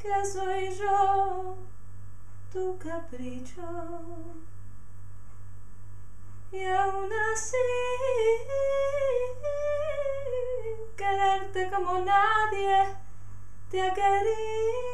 que soy yo tu capricho. Y aún así, quererte como nadie te ha querido.